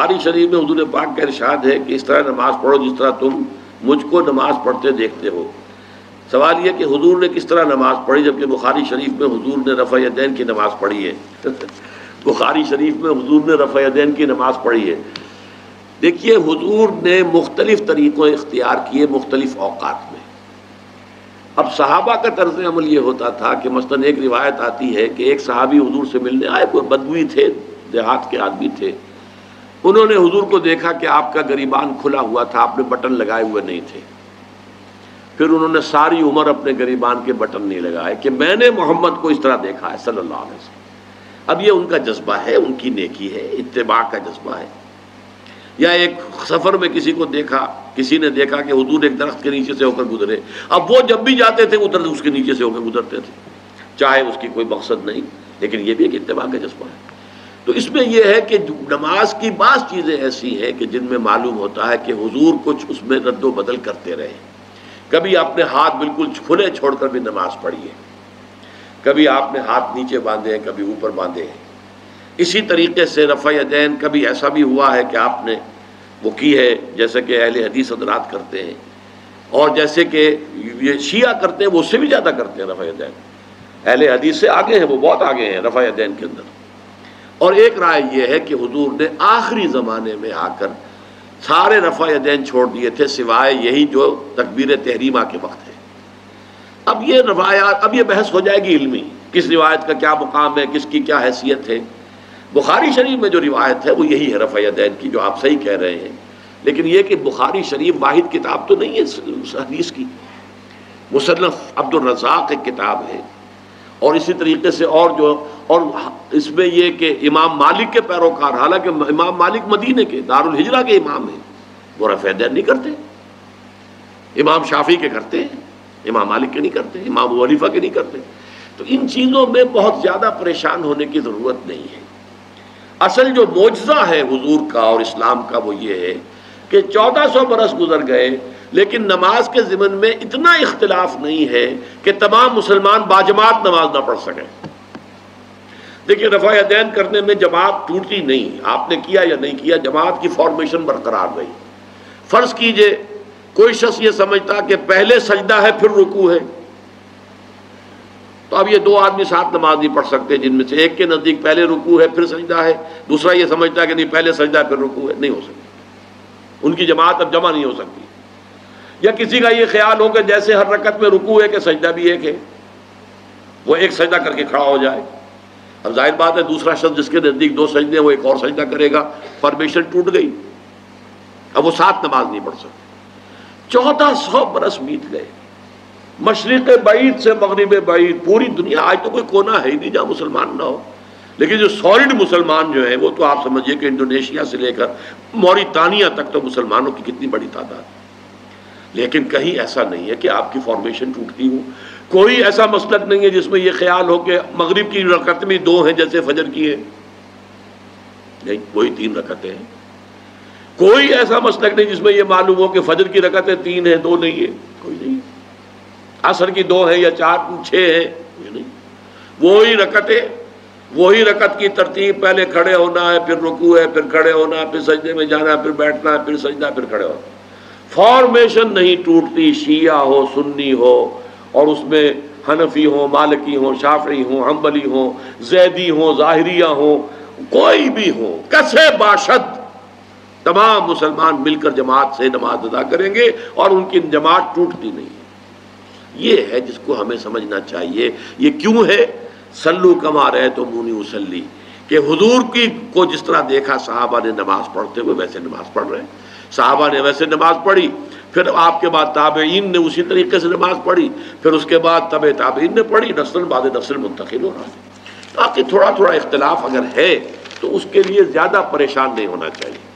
بخاری شریف میں حضور پاک کا ارشاد ہے کہ اس طرح نماز پڑھو جس طرح تم مجھ کو نماز پڑھتے دیکھتے ہو۔ سوال یہ کہ حضور نے کس طرح نماز پڑھی جبکہ بخاری شریف میں حضور نے رفع دین کی نماز پڑھی ہے۔ بخاری شریف میں حضور نے رفع دین کی نماز پڑھی ہے۔ دیکھیے، حضور نے مختلف طریقوں اختیار کیے مختلف اوقات میں۔ اب صحابہ کا طرز عمل یہ ہوتا تھا کہ مثلاً ایک روایت آتی ہے کہ ایک صحابی حضور سے ملنے آئے، کوئی بدوئی تھے، دیہات کے آدمی تھے۔ انہوں نے حضور کو دیکھا کہ آپ کا گریبان کھلا ہوا تھا، آپ نے بٹن لگائے ہوئے نہیں تھے۔ پھر انہوں نے ساری عمر اپنے گریبان کے بٹن نہیں لگائے کہ میں نے محمد کو اس طرح دیکھا ہے، صلی اللہ علیہ وسلم۔ اب یہ ان کا جذبہ ہے، ان کی نیکی ہے، اتباع کا جذبہ ہے۔ یا ایک سفر میں کسی کو دیکھا، کسی نے دیکھا کہ حضور ایک درخت کے نیچے سے ہو کر گزرے۔ اب وہ جب بھی جاتے تھے ادھر اس کے نیچے سے ہو کر گزرتے تھے۔ چاہے اس کی کوئی مقصد نہیں، لیکن یہ بھی ایک اتباع کا جذبہ ہے۔ تو اس میں یہ ہے کہ نماز کی بعض چیزیں ایسی ہیں کہ جن میں معلوم ہوتا ہے کہ حضور کچھ اس میں رد و بدل کرتے رہے کبھی اپنے ہاتھ بالکل کھلے چھوڑ کر بھی نماز پڑھی ہے۔ کبھی آپ نے ہاتھ نیچے باندھے ہیں، کبھی اوپر باندھے ہیں۔ اسی طریقے سے رفع دین کبھی ایسا بھی ہوا ہے کہ آپ نے وہ کی ہے، جیسے کہ اہل حدیث حضرات کرتے ہیں۔ اور جیسے کہ یہ شیعہ کرتے ہیں، وہ اس سے بھی زیادہ کرتے ہیں رفع دین اہل حدیث سے آگے ہیں، وہ بہت آگے ہیں رفع دین کے اندر۔ اور ایک رائے یہ ہے کہ حضور نے آخری زمانے میں آ کر سارے رفع دین چھوڑ دیے تھے، سوائے یہی جو تکبیر تحریمہ کے وقت ہے۔ اب یہ روایات، اب یہ بحث ہو جائے گی علمی، کس روایت کا کیا مقام ہے، کس کی کیا حیثیت ہے۔ بخاری شریف میں جو روایت ہے، وہ یہی ہے رفع دین کی، جو آپ صحیح کہہ رہے ہیں۔ لیکن یہ کہ بخاری شریف واحد کتاب تو نہیں ہے حدیث کی۔ مصنف عبد الرزاق ایک کتاب ہے۔ اور اسی طریقے سے اور جو اور اس میں یہ کہ امام مالک کے پیروکار، حالانکہ امام مالک مدینے کے دار الحجرہ کے امام ہیں، وہ رفع دین نہیں کرتے۔ امام شافی کے کرتے ہیں، امام مالک کے نہیں کرتے، امام ولیفہ کے نہیں کرتے۔ تو ان چیزوں میں بہت زیادہ پریشان ہونے کی ضرورت نہیں ہے۔ اصل جو معجزہ ہے حضور کا اور اسلام کا وہ یہ ہے کہ چودہ سو برس گزر گئے لیکن نماز کے ضمن میں اتنا اختلاف نہیں ہے کہ تمام مسلمان باجماعت نماز نہ پڑھ سکیں۔ دیکھیے، رفع دین کرنے میں جماعت ٹوٹی نہیں۔ آپ نے کیا یا نہیں کیا، جماعت کی فارمیشن برقرار رہی۔ فرض کیجیے، کوئی شخص یہ سمجھتا کہ پہلے سجدہ ہے، پھر رکو ہے۔ تو اب یہ دو آدمی ساتھ نماز نہیں پڑھ سکتے، جن میں سے ایک کے نزدیک پہلے رکو ہے، پھر سجدہ ہے۔ دوسرا یہ سمجھتا کہ نہیں، پہلے سجدہ ہے پھر رکو ہے۔ نہیں ہو سکتی ان کی جماعت اب جمع نہیں ہو سکتی۔ یا کسی کا یہ خیال ہو کہ جیسے ہر رکت میں رکو ہے کہ سجدہ بھی ایک ہے، وہ ایک سجدہ کر کے کھڑا ہو جائے۔ اب ظاہر بات ہے، دوسرا شخص جس کے نزدیک دو سجدے ہیں، وہ ایک اور سجدہ کرے گا پرمیشن ٹوٹ گئی۔ اب وہ سات نماز نہیں پڑھ سکتے چودہ سو برس بیت گئے۔ مشرق بعید سے مغرب بعید پوری دنیا، آج تو کوئی کونا ہے ہی نہیں جہاں مسلمان نہ ہو۔ لیکن جو سالڈ مسلمان جو ہیں، وہ تو آپ سمجھیے کہ انڈونیشیا سے لے کر موریتانیہ تک تو مسلمانوں کی کتنی بڑی تعداد۔ لیکن کہیں ایسا نہیں ہے کہ آپ کی فارمیشن ٹوٹتی ہو۔ کوئی ایسا مسلک نہیں ہے جس میں یہ خیال ہو کہ مغرب کی رکعت میں دو ہیں جیسے فجر کی ہے۔ نہیں کوئی تین رکعتیں ہیں۔ کوئی ایسا مسلک نہیں جس میں یہ معلوم ہو کہ فجر کی رکعتیں تین ہیں، دو نہیں ہے کوئی نہیں۔ عصر کی دو ہیں یا چار، چھ ہیں۔ یہ نہیں۔ وہی رکعتیں، وہی رکعت کی ترتیب، پہلے کھڑے ہونا ہے، پھر رکو ہے، پھر کھڑے ہونا ہے، پھر سجدے میں جانا ہے، پھر بیٹھنا ہے، پھر سجدہ، پھر کھڑے ہونا فارمیشن نہیں ٹوٹتی، شیعہ ہو، سنی ہو، اور اس میں حنفی ہوں مالکی ہوں شافعی ہوں حنبلی ہوں زیدی ہوں ظاہریہ ہوں کوئی بھی ہو، کسے باشد، تمام مسلمان مل کر جماعت سے نماز ادا کریں گے اور ان کی جماعت ٹوٹتی نہیں۔ یہ ہے جس کو ہمیں سمجھنا چاہیے۔ یہ کیوں ہے؟ سلو کما رہے تو مونی اسلی کہ حضور کی کو جس طرح دیکھا، صحابہ نے نماز پڑھتے ہوئے ویسے نماز پڑھ رہے ہیں۔ صحابہ نے ویسے نماز پڑھی، پھر آپ کے بعد تابعین نے اسی طریقے سے نماز پڑھی، پھر اس کے بعد طب تابعین نے پڑھی، نسل بعد نسل منتقل ہو رہا ہے باقی تھوڑا تھوڑا اختلاف اگر ہے تو اس کے لیے زیادہ پریشان نہیں ہونا چاہیے۔